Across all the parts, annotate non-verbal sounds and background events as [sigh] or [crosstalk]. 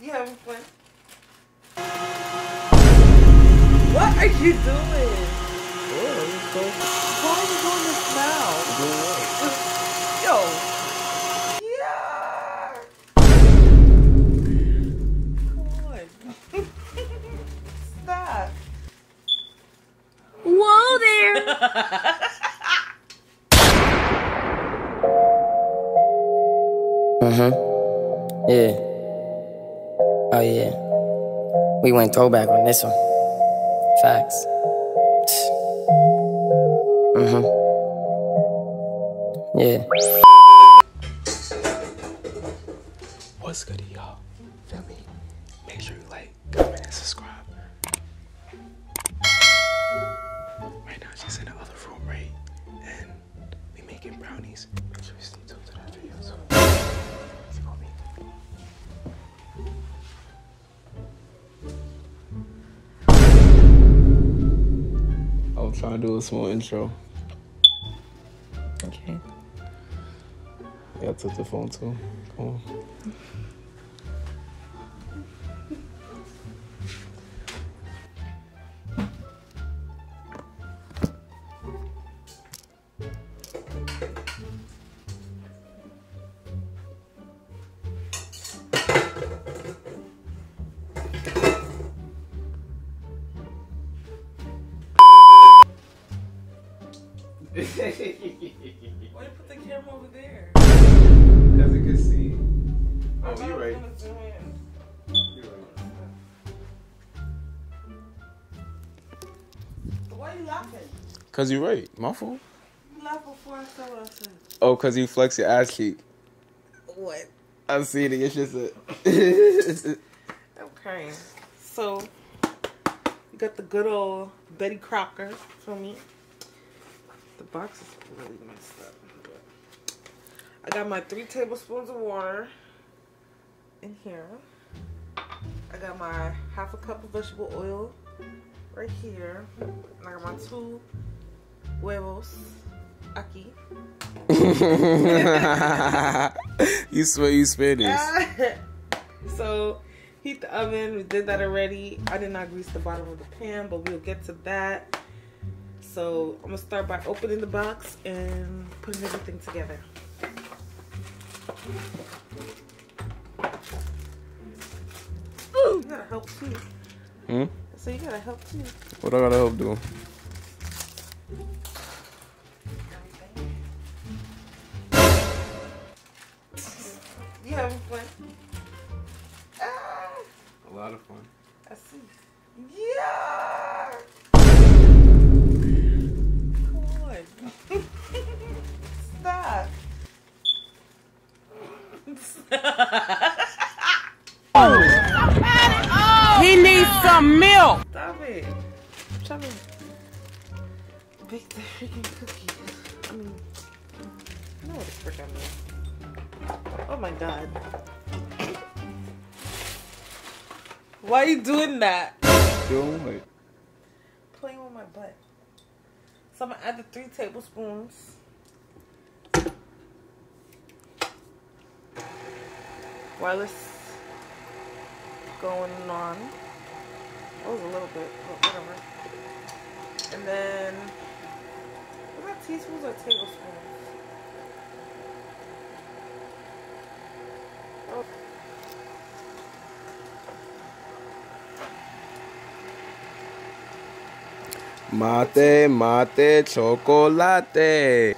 You having fun? What are you doing? Why are you doing this [laughs] now? Yo. Yeah. Come on. [laughs] Stop. Whoa there! Mm-hmm. [laughs] Yeah. Oh yeah. We went throwback on this one. Facts. Mm-hmm. Yeah. What's good, y'all? Feel me? Make sure you like, comment, and subscribe. Right now, she's in the other room, right? And we making brownies. Trying to do a small intro. Okay. Yeah, I took the phone too. Come on. [laughs] Why you put the camera over there? Because oh, you can see, oh, you're right. gonna. You're right. Why are you laughing? Cause you're right. My fault. You laughed before I said what I said. Oh, cause you flex your ass cheek. What? I'm seeing it. It's just a. Okay. So, you got the good old Betty Crocker for me. The box is really messed up. I got my three tablespoons of water in here. I got my half a cup of vegetable oil right here. And I got my two huevos aquí. [laughs] you swear you Spanish. [laughs] so heat the oven. We did that already. I did not grease the bottom of the pan, but we'll get to that. So I'm gonna start by opening the box and putting everything together. You gotta help too. Hmm? So you gotta help too. What I gotta help do? You having fun? Ah, A lot of fun. I see. Yeah. Come on. Stop. He needs some milk! Stop it. I'm trying to bake the freaking cookies. I mean, you know what the frick I mean. Oh my god. Why are you doing that? Doing what? Playing with my butt. So I'm gonna add the three tablespoons. While going on. That was a little bit, but whatever. And then, was that teaspoons or tablespoons? Oh. Mate, mate, chocolate.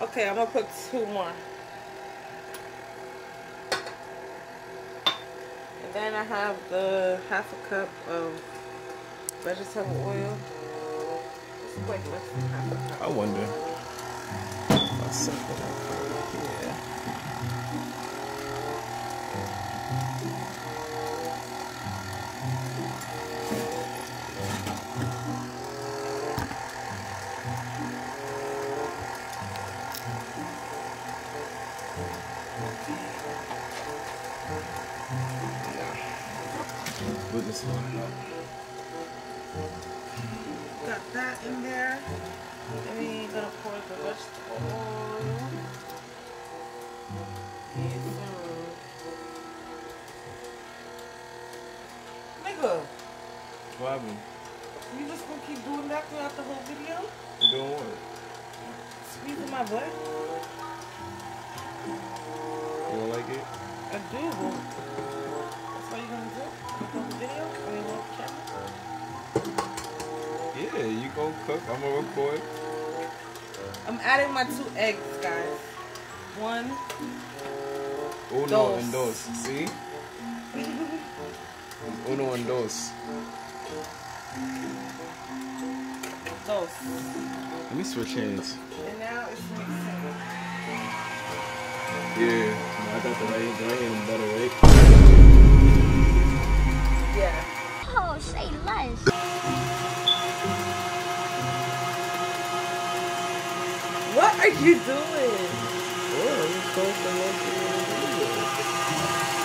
Okay, I'm gonna put two more. And then I have the half a cup of vegetable oil. It's like less than half a cup. I wonder. I'll set that up. Yeah. Put this one. Got that in there. And then you're gonna pour the vegetable oil. Nigga, What happened? you just gonna keep doing that throughout the whole video? Doing what? Squeezing my butt? Like it? I do. Well, that's what you're gonna do? You gonna video? Or you want camera? Yeah, you go cook. I'm gonna record. I'm adding my two eggs, guys. One. Uno Dos. and dos. See? [laughs] Uno and dos. Dos. Let me switch hands. And now it's mixing. Yeah. No, I got the right, the better, right? Yeah. Oh, say less. What are you doing? Oh, I'm just going for one thing and another.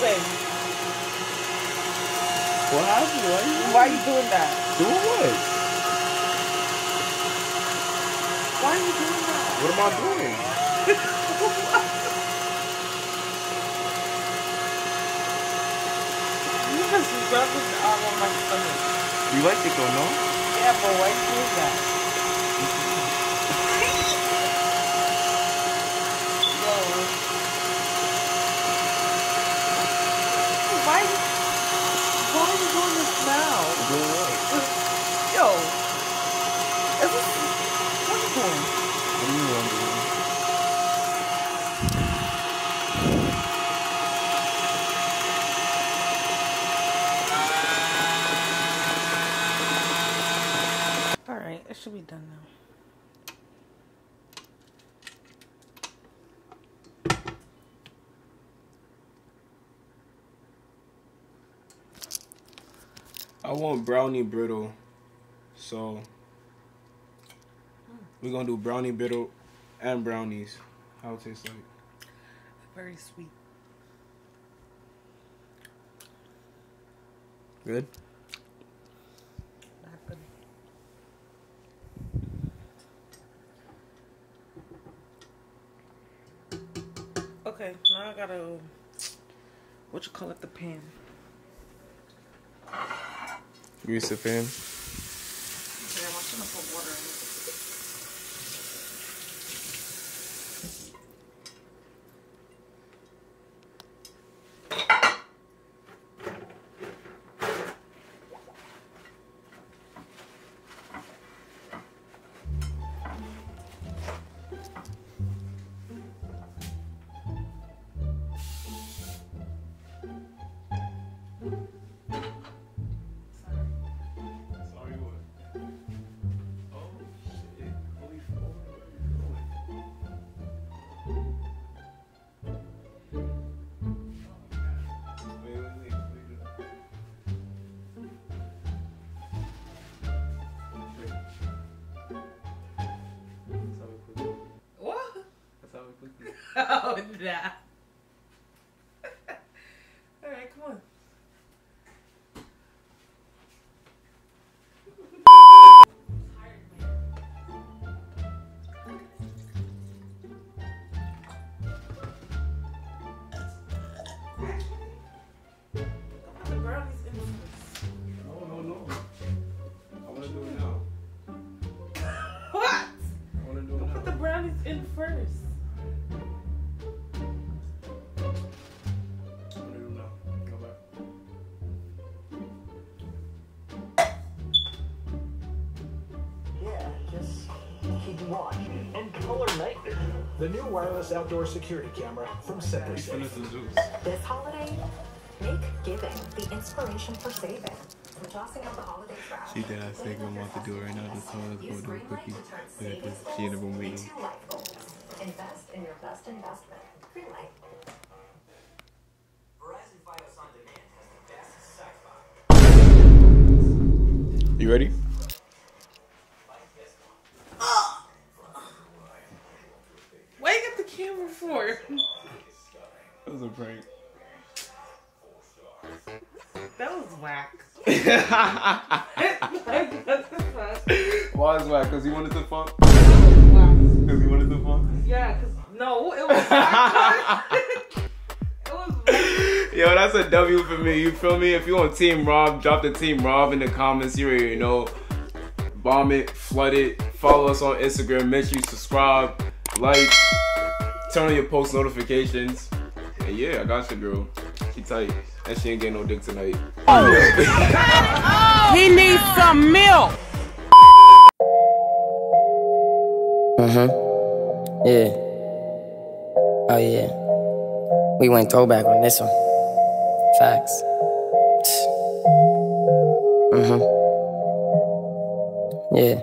Wait, What happened? Why you why are you doing that? doing what? Why are you doing that? What am I doing? [laughs] You just rubbed it all on my stomach. You like it though, no? Yeah, but why you doing that? [laughs] Yo. Why, why are you doing this now? Doing what? Yo. Is this, what are you doing? What do you mean I'm doing? Alright, it should be done now. I want brownie brittle. So we're gonna do brownie brittle and brownies. How it tastes like. Very sweet. Good? Not good. Okay, now I gotta what you call it the pan. The pan. Yeah, Oh nah. [laughs] Alright, come on. The [laughs] keep watch. And color night vision. The new wireless outdoor security camera from Simply Finish Safe. the juice. This holiday, make giving the inspiration for saving. We're tossing the holiday. She did. I think I'm about to do it right now. Just told us go do a quickie. Look at this. She in the room waiting. Two. Invest in your best investment. Greenlight. Verizon Fios On Demand has the best sex box. You ready? Why you got the camera for? That was a prank. That was whack. [laughs] Why is whack? Cause he wanted to fuck. That was whack. Because you wanted to fun? Yeah, cause no, it was. [laughs] it was. Yo, that's a W for me. You feel me? If you on Team Rob, drop the Team Rob in the comments. You already know. Bomb it, flood it. Follow us on Instagram. Make sure you subscribe, like, turn on your post notifications. And yeah, I got you, girl. She tight. And she ain't getting no dick tonight. He needs some milk. Mm-hmm. Yeah. Oh yeah. We went throwback on this one. Facts. Mm-hmm. Yeah.